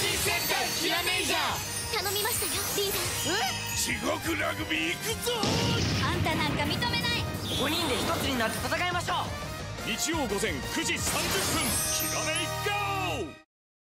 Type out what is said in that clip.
新戦隊キラメイジャー頼みましたよリーダー。え？地獄ラグビー行くぞあんたなんか認めない5人で一つになって戦いましょう。日曜午前9時30分。